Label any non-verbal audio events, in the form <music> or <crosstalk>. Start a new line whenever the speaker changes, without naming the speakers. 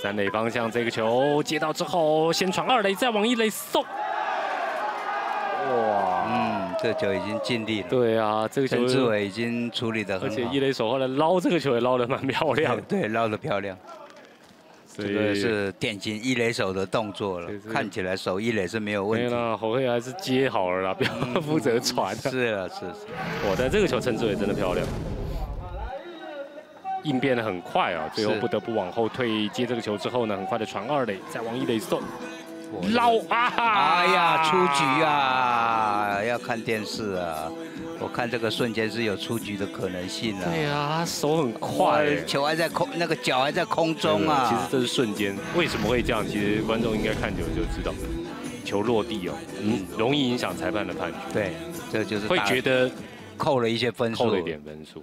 三垒方向这个球接到之后，先传二垒，再往一垒送。哇，
嗯，这球已经尽力了。
对啊，这个球
陈志伟已经处理得很好，
而且一垒手后来捞这个球也捞得蛮漂亮。<laughs>
对，捞得漂亮。这个是典型一垒手的动作了，看起来手一垒是没有问题。
没啦，侯黑还是接好了啦，不要 <laughs> 负责传。
是啊，是。
哇，但这个球陈志伟真的漂亮，应变的很快啊，最后不得不往后退接这个球之后呢，很快的传二垒，再往一垒送。捞啊！
哎呀，出局啊！要看电视啊！我看这个瞬间是有出局的可能性啊。
对啊，手很快，
球还在空，那个脚还在空中啊。
其实这是瞬间，为什么会这样？其实观众应该看久了就知道，球落地哦，嗯，容易影响裁判的判决。
对，这就是
会觉得
扣了一些分数，
扣了一点分数。